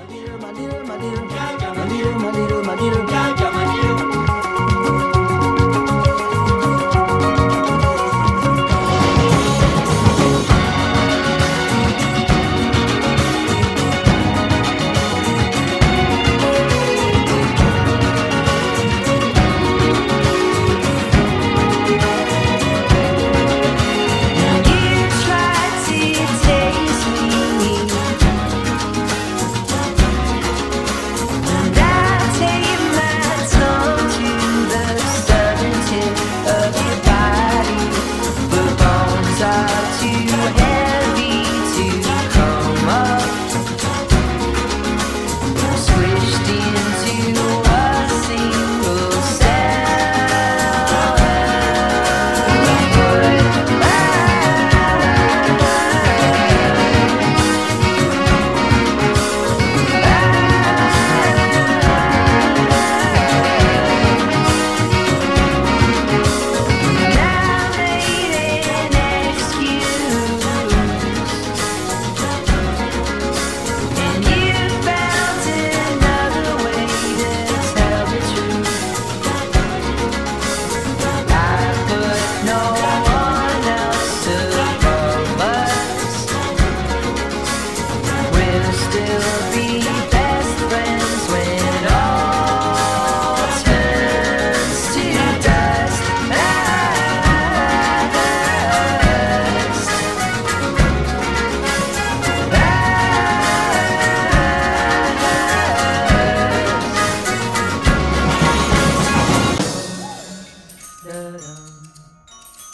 My dear, my dear, my dear, my dear, my dear, my dear.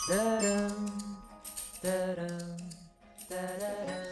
Da-dum, da-dum, da-da-dum.